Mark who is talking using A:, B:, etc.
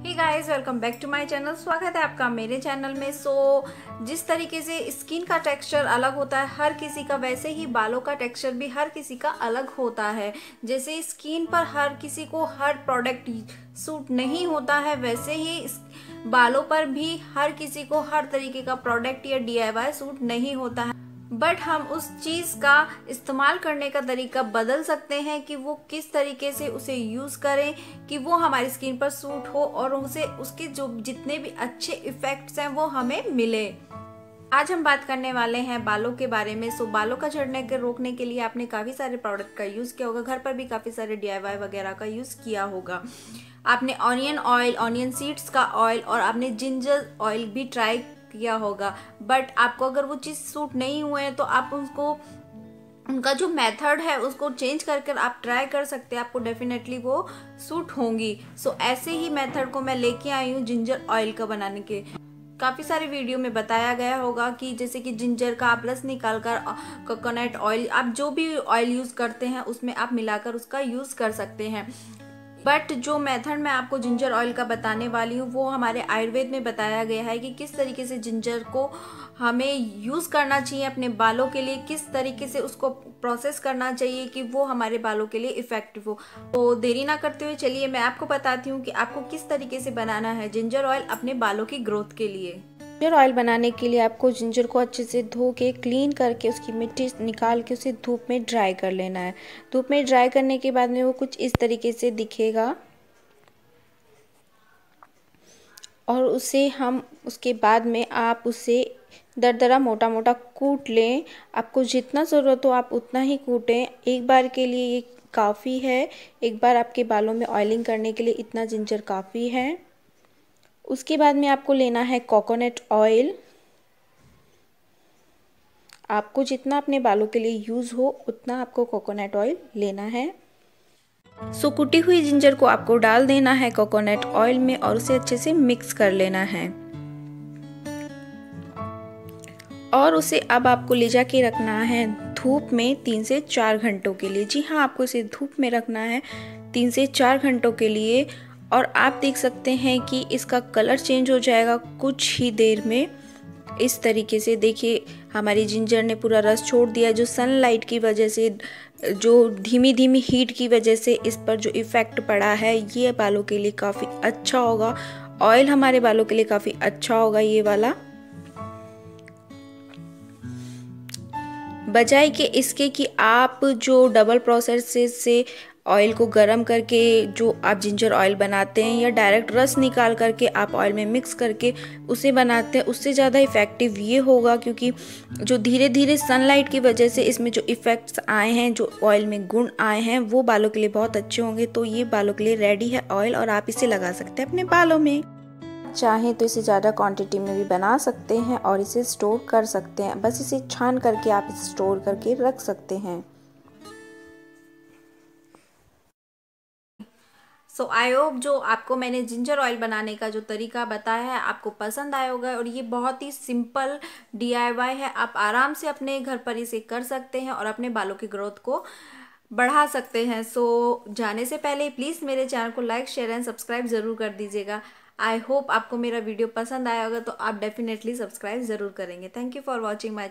A: Hey guys welcome back to my channel स्वागत है आपका मेरे चैनल में सो so, जिस तरीके से स्किन का टेक्सचर अलग होता है हर किसी का वैसे ही बालों का टेक्सचर भी हर किसी का अलग होता है। जैसे स्किन पर हर किसी को हर प्रोडक्ट सूट नहीं होता है वैसे ही बालों पर भी हर किसी को हर तरीके का प्रोडक्ट या DIY सूट नहीं होता है। बट हम उस चीज़ का इस्तेमाल करने का तरीका बदल सकते हैं कि वो किस तरीके से उसे यूज़ करें, कि वो हमारी स्किन पर सूट हो और उसे उसके जो जितने भी अच्छे इफ़ेक्ट्स हैं वो हमें मिले। आज हम बात करने वाले हैं बालों के बारे में। सो बालों का झड़ने के रोकने के लिए आपने काफ़ी सारे प्रोडक्ट का यूज़ किया होगा। घर पर भी काफ़ी सारे डीआईवाई वगैरह का यूज़ किया होगा। आपने ऑनियन ऑयल ऑनियन सीड्स का ऑयल और आपने जिंजर ऑयल भी ट्राई किया होगा। बट आपको अगर वो चीज़ सूट नहीं हुए हैं तो आप उसको उनका जो मेथड है उसको चेंज कर कर आप ट्राई कर सकते हैं। आपको डेफिनेटली वो सूट होंगी। सो so, ऐसे ही मेथड को मैं लेके आई हूँ जिंजर ऑयल का बनाने के। काफ़ी सारे वीडियो में बताया गया होगा कि जैसे कि जिंजर का आप रस निकाल कर कोकोनट ऑयल आप जो भी ऑयल यूज़ करते हैं उसमें आप मिलाकर उसका यूज़ कर सकते हैं। बट जो मेथड मैं आपको जिंजर ऑयल का बताने वाली हूँ, वो हमारे आयुर्वेद में बताया गया है कि किस तरीके से जिंजर को हमें यूज़ करना चाहिए अपने बालों के लिए, किस तरीके से उसको प्रोसेस करना चाहिए कि वो हमारे बालों के लिए इफ़ेक्टिव हो। तो देरी ना करते हुए चलिए मैं आपको बताती हूँ कि आपको किस तरीके से बनाना है जिंजर ऑयल अपने बालों की ग्रोथ के लिए।
B: जिंजर ऑयल बनाने के लिए आपको जिंजर को अच्छे से धो के क्लीन करके उसकी मिट्टी निकाल के उसे धूप में ड्राई कर लेना है। धूप में ड्राई करने के बाद में वो कुछ इस तरीके से दिखेगा। और उसे हम, उसके बाद में आप उसे दर दरा मोटा मोटा कूट लें। आपको जितना ज़रूरत हो आप उतना ही कूटें। एक बार के लिए ये काफ़ी है। एक बार आपके बालों में ऑयलिंग करने के लिए इतना जिंजर काफ़ी है। उसके बाद में आपको लेना है कोकोनट ऑयल आपको जितना अपने बालों के लिए यूज़ हो उतना आपको कोकोनट ऑयल लेना है. सो so, कुटी हुई जिंजर को आपको डाल देना है कोकोनट ऑयल में और उसे अच्छे से मिक्स कर लेना है. और उसे अब आपको ले जाके रखना है धूप में तीन से चार घंटों के लिए. जी हाँ आपको इसे धूप में रखना है तीन से चार घंटों के लिए. और आप देख सकते हैं कि इसका कलर चेंज हो जाएगा कुछ ही देर में। इस तरीके से देखिए, हमारी जिंजर ने पूरा रस छोड़ दिया, जो सनलाइट की वजह से, जो धीमी धीमी हीट की वजह से इस पर जो इफ़ेक्ट पड़ा है, ये बालों के लिए काफ़ी अच्छा होगा। ऑयल हमारे बालों के लिए काफ़ी अच्छा होगा ये वाला। बजाय कि इसके कि आप जो डबल प्रोसेस से ऑयल को गर्म करके जो आप जिंजर ऑयल बनाते हैं या डायरेक्ट रस निकाल करके आप ऑयल में मिक्स करके उसे बनाते हैं, उससे ज़्यादा इफ़ेक्टिव ये होगा क्योंकि जो धीरे धीरे सनलाइट की वजह से इसमें जो इफ़ेक्ट्स आए हैं, जो ऑयल में गुण आए हैं, वो बालों के लिए बहुत अच्छे होंगे। तो ये बालों के लिए रेडी है ऑयल और आप इसे लगा सकते हैं अपने बालों में। चाहें तो इसे ज़्यादा क्वांटिटी में भी बना सकते हैं और इसे स्टोर कर सकते हैं। बस इसे छान करके आप इसे स्टोर करके रख सकते हैं।
A: सो आई होप जो आपको मैंने जिंजर ऑयल बनाने का जो तरीका बताया है आपको पसंद आया होगा और ये बहुत ही सिंपल डीआईवाई है। आप आराम से अपने घर पर इसे कर सकते हैं और अपने बालों की ग्रोथ को बढ़ा सकते हैं। सो so, जाने से पहले प्लीज़ मेरे चैनल को लाइक शेयर एंड सब्सक्राइब ज़रूर कर दीजिएगा। आई होप आपको मेरा वीडियो पसंद आया होगा तो आप डेफिनेटली सब्सक्राइब ज़रूर करेंगे। Thank you for watching my